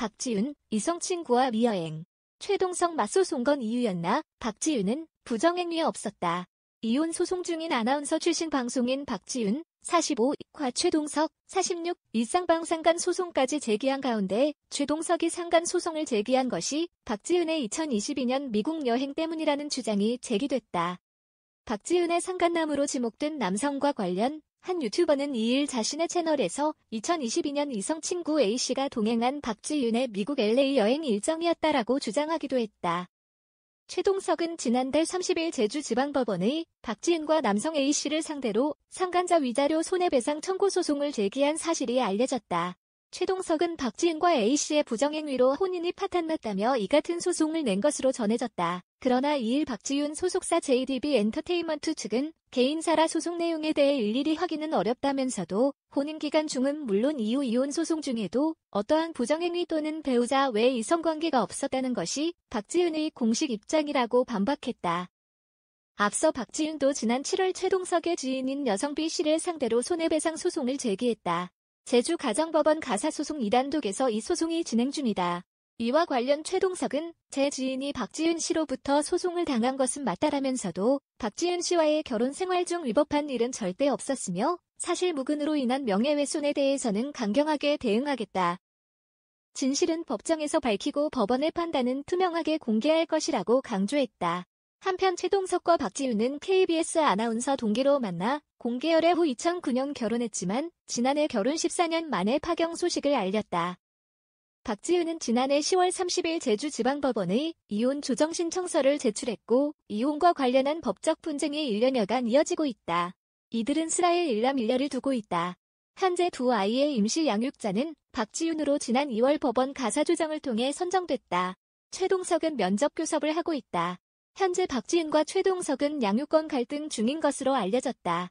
박지윤, 이성 친구와 미여행. 최동석 맞소 송 건 이유였나? 박지윤은 부정행위 없었다. 이혼 소송 중인 아나운서 출신 방송인 박지윤, 45 과 최동석, 46 일상방 상간 소송까지 제기한 가운데 최동석이 상간 소송을 제기한 것이 박지윤의 2022년 미국 여행 때문이라는 주장이 제기됐다. 박지윤의 상간남으로 지목된 남성과 관련 한 유튜버는 2일 자신의 채널에서 2022년 이성 친구 A씨가 동행한 박지윤의 미국 LA 여행 일정이었다라고 주장하기도 했다. 최동석은 지난달 30일 제주지방법원의 박지은과 남성 A씨를 상대로 상간자 위자료 손해배상 청구 소송을 제기한 사실이 알려졌다. 최동석은 박지은과 A씨의 부정행위로 혼인이 파탄났다며 이 같은 소송을 낸 것으로 전해졌다. 그러나 2일 박지윤 소속사 JDB 엔터테인먼트 측은 개인사라 소송 내용에 대해 일일이 확인은 어렵다면서도 혼인기간 중은 물론 이후 이혼 소송 중에도 어떠한 부정행위 또는 배우자 외 이성관계가 없었다는 것이 박지윤의 공식 입장이라고 반박했다. 앞서 박지윤도 지난 7월 최동석의 지인인 여성 B씨를 상대로 손해배상 소송을 제기했다. 제주 가정법원 가사소송 2단독에서 이 소송이 진행 중이다. 이와 관련 최동석은 제 지인이 박지윤 씨로부터 소송을 당한 것은 맞다라면서도 박지윤 씨와의 결혼 생활 중 위법한 일은 절대 없었으며 사실 무근으로 인한 명예훼손에 대해서는 강경하게 대응하겠다. 진실은 법정에서 밝히고 법원의 판단은 투명하게 공개할 것이라고 강조했다. 한편 최동석과 박지윤은 KBS 아나운서 동기로 만나 공개 열애 후 2009년 결혼했지만 지난해 결혼 14년 만에 파경 소식을 알렸다. 박지윤은 지난해 10월 30일 제주지방법원의 이혼 조정 신청서를 제출했고 이혼과 관련한 법적 분쟁이 1년여간 이어지고 있다. 이들은 스라엘 일남 일녀를 두고 있다. 현재 두 아이의 임시 양육자는 박지윤으로 지난 2월 법원 가사조정을 통해 선정됐다. 최동석은 면접 교섭을 하고 있다. 현재 박지윤과 최동석은 양육권 갈등 중인 것으로 알려졌다.